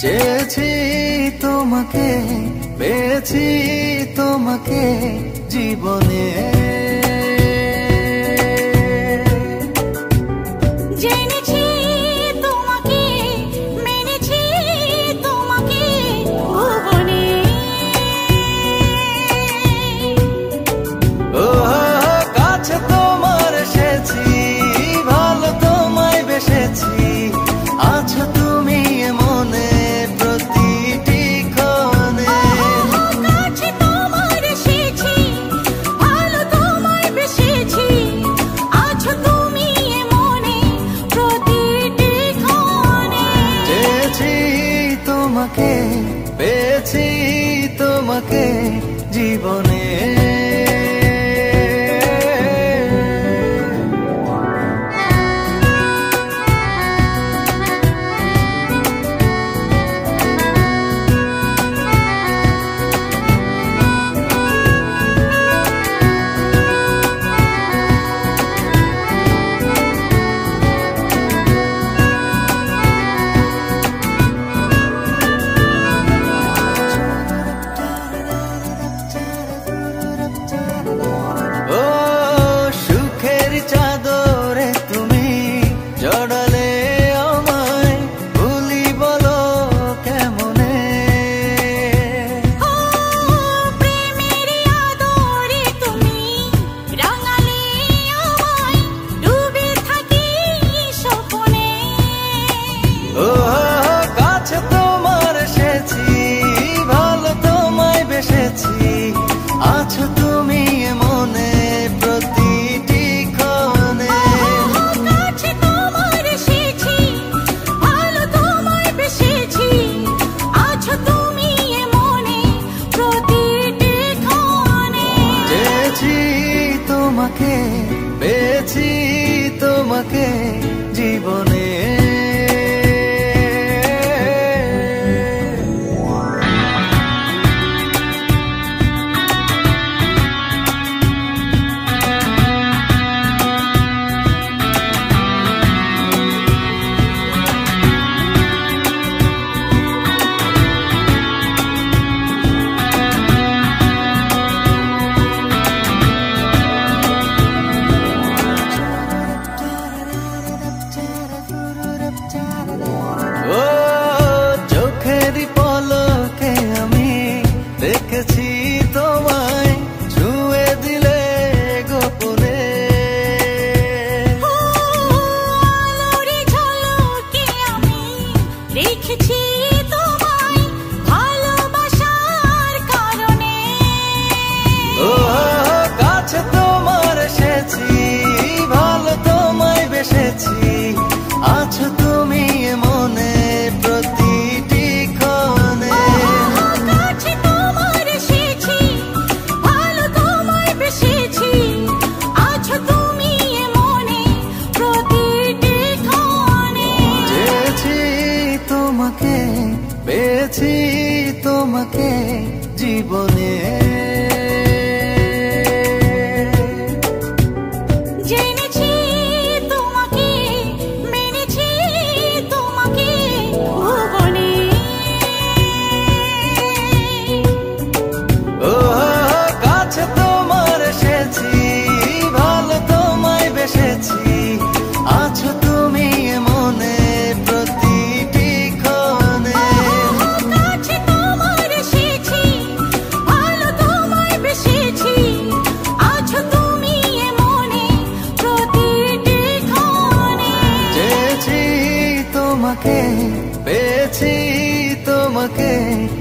চেয়েছি তোমাকে পেয়েছি তোমাকে জীবনে। পেয়েছি তোমাকে জীবন। কাছে তোমার এসেছি ভালো তোমায় বেসেছি। আছো তুমি মনে প্রতিটি ক্ষণে। কাছে তোমার এসেছি ভালো তোমায় বেসেছি। আছো তুমি মনে প্রতিটি ক্ষণে। চেয়েছি তোমাকে পেয়েছি তোমাকে। পেয়েছি তোমাকে জীবনে। मके बेची तो मके।